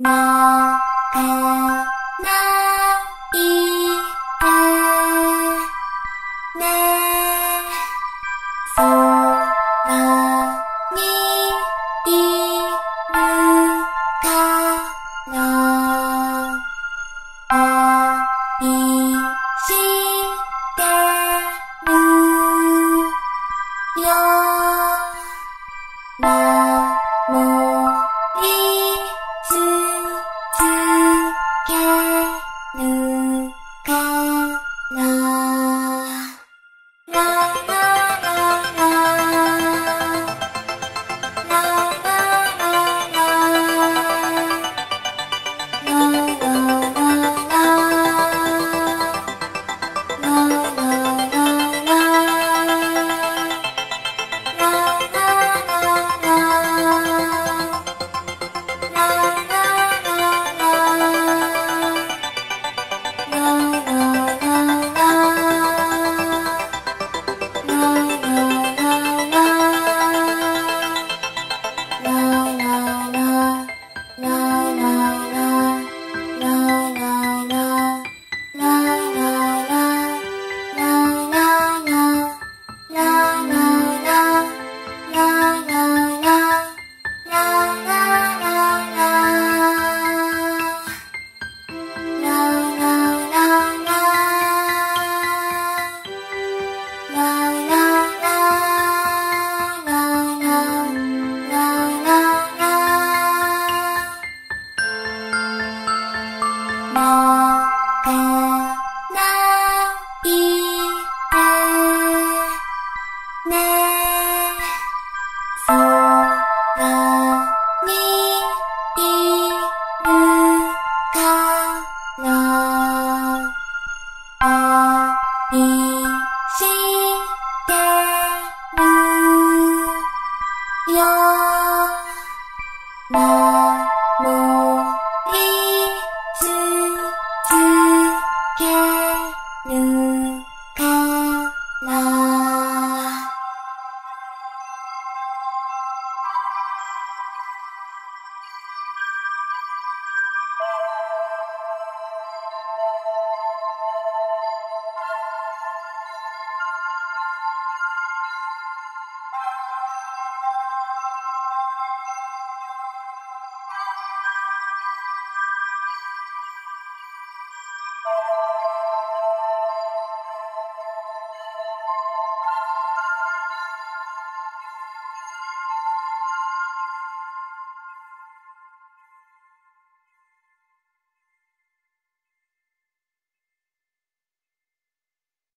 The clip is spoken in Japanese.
なかな？るよなのりすつける